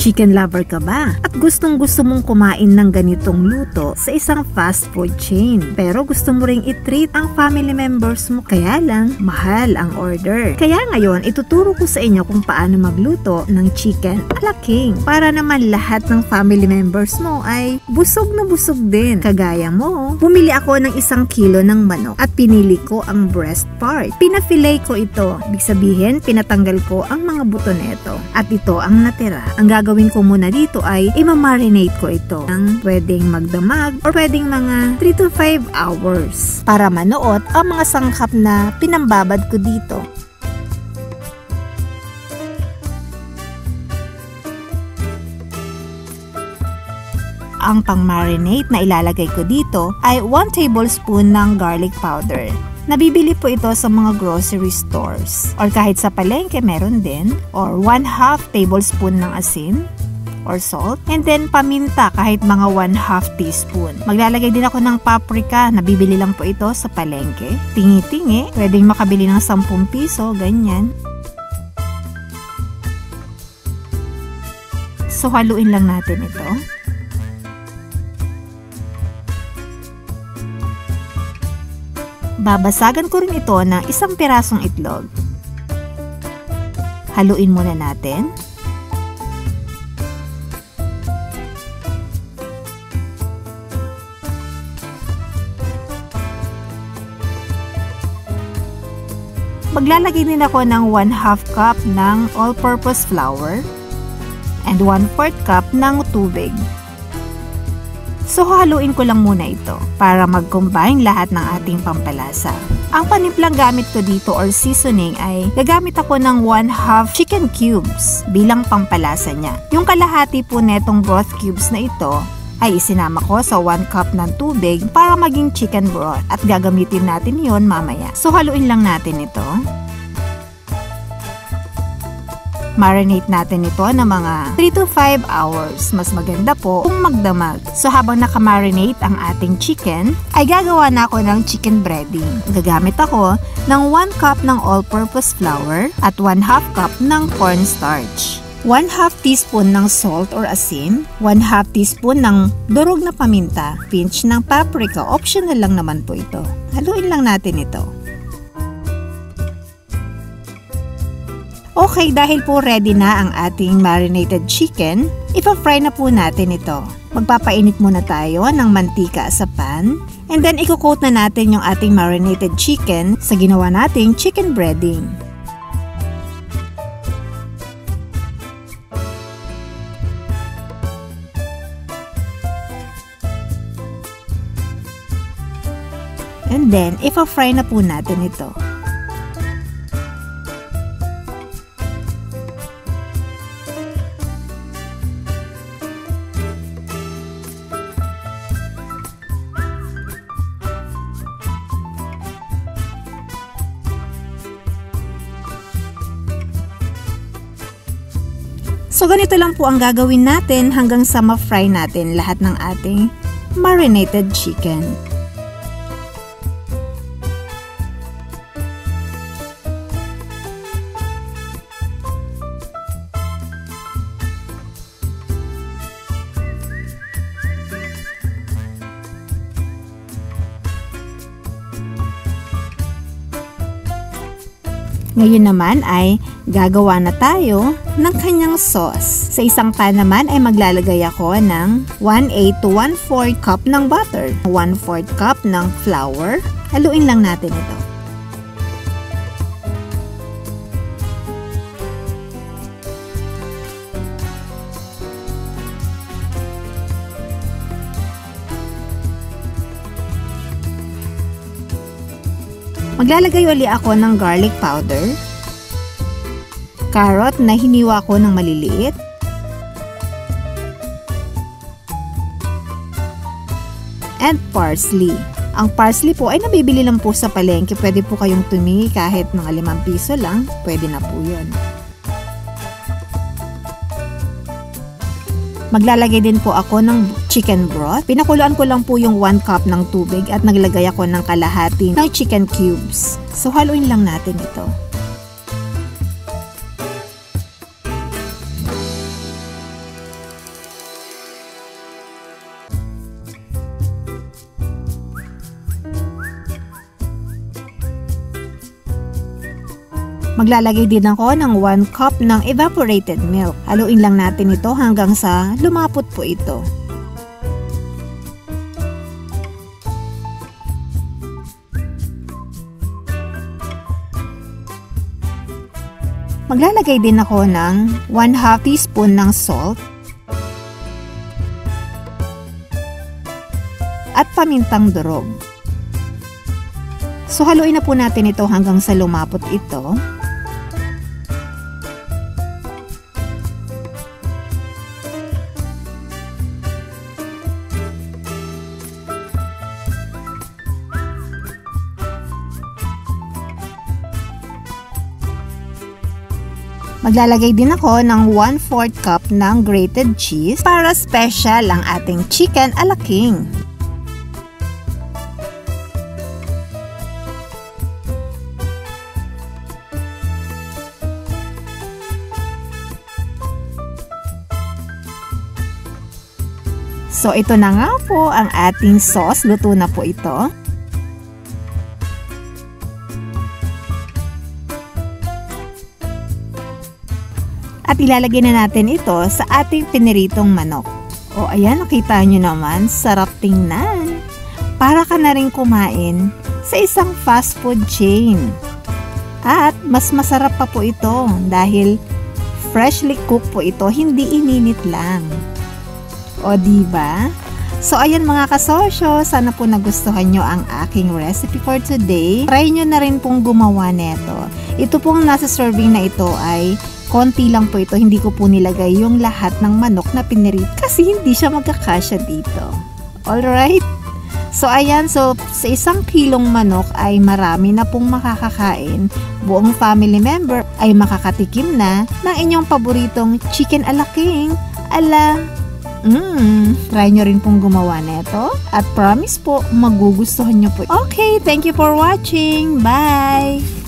Chicken lover ka ba? At gustong gusto mong kumain ng ganitong luto sa isang fast food chain. Pero gusto mo ring i-treat ang family members mo kaya lang mahal ang order. Kaya ngayon ituturo ko sa inyo kung paano magluto ng chicken ala king para naman lahat ng family members mo ay busog na busog din. Kagaya mo, bumili ako ng isang kilo ng manok at pinili ko ang breast part. Pinafilet ko ito. Ibig sabihin, pinatanggal ko ang mga buto nito. At ito ang natira. Ang gagawin gagawin ko muna dito ay imamarinate ko ito ng pwedeng magdamag or pwedeng mga 3 to 5 hours para manuot ang mga sangkap na pinambabad ko dito. Ang pang-marinate na ilalagay ko dito ay 1 tablespoon ng garlic powder. Nabibili po ito sa mga grocery stores or kahit sa palengke meron din or 1 half tablespoon ng asin or salt and then paminta kahit mga 1 half teaspoon. Maglalagay din ako ng paprika, nabibili lang po ito sa palengke. Tingi-tingi, pwedeng makabili ng 10 piso, ganyan. So haluin lang natin ito. Babasagan ko rin ito ng isang pirasong itlog. Haluin muna natin. Maglalagay din ako ng 1 half cup ng all-purpose flour and 1 4 cup ng tubig. So haluin ko lang muna ito para mag-combine lahat ng ating pampalasa. Ang panimplang gamit ko dito or seasoning ay gagamit ako ng 1 half chicken cubes bilang pampalasa niya. Yung kalahati po netong broth cubes na ito ay isinama ko sa 1 cup ng tubig para maging chicken broth at gagamitin natin yon mamaya. So haluin lang natin ito. Marinate natin ito ng mga 3 to 5 hours. Mas maganda po kung magdamag. So habang nakamarinate ang ating chicken, ay gagawa na ako ng chicken breading. Gagamit ako ng 1 cup ng all-purpose flour at 1 half cup ng cornstarch. 1 half teaspoon ng salt or asin, 1 half teaspoon ng durog na paminta, pinch ng paprika, optional lang naman po ito. Haluin lang natin ito. Okay, dahil po ready na ang ating marinated chicken, ipa-fry na po natin ito. Magpapainit muna tayo ng mantika sa pan. And then, ikukoat na natin yung ating marinated chicken sa ginawa nating chicken breading. And then, ipa-fry na po natin ito. So ganito lang po ang gagawin natin hanggang sa ma-fry natin lahat ng ating marinated chicken. Ngayon naman ay gagawa na tayo ng kanyang sauce. Sa isang pan naman ay maglalagay ako ng 1/8 to 1/4 cup ng butter, 1/4 cup ng flour. Haluin lang natin ito. Maglalagay uli ako ng garlic powder, carrot na hiniwa ko ng maliliit, and parsley. Ang parsley po ay nabibili lang po sa palengke. Pwede po kayong tumingi kahit mga 5 piso lang. Pwede na po yun. Maglalagay din po ako ng chicken broth. Pinakuluan ko lang po yung 1 cup ng tubig at naglagay ako ng kalahati ng chicken cubes. So haluin lang natin ito. Maglalagay din ako ng 1 cup ng evaporated milk. Haluin lang natin ito hanggang sa lumapot po ito. Maglalagay din ako ng 1 half teaspoon ng salt at pamintang durog. So haluin na po natin ito hanggang sa lumapot ito. Maglalagay din ako ng 1-4 cup ng grated cheese para special ang ating chicken ala king. So ito na nga po ang ating sauce. Luto na po ito. At ilalagay na natin ito sa ating piniritong manok. O ayan, nakita nyo naman, sarap tingnan. Para ka na rin kumain sa isang fast food chain. At mas masarap pa po ito dahil freshly cooked po ito, hindi ininit lang. O di ba? So ayan mga kasosyo, sana po nagustuhan nyo ang aking recipe for today. Try nyo na rin pong gumawa neto. Ito pong nasa serving na ito ay Konti lang po ito, hindi ko po nilagay yung lahat ng manok na pinirit kasi hindi siya magkakasya dito. Alright? So ayan, so sa isang kilong manok ay marami na pong makakakain. Buong family member ay makakatikim na ng inyong paboritong chicken ala king. Ala, Mmm, try nyo rin pong gumawa nito. At promise po, magugustuhan nyo po. Okay, thank you for watching. Bye!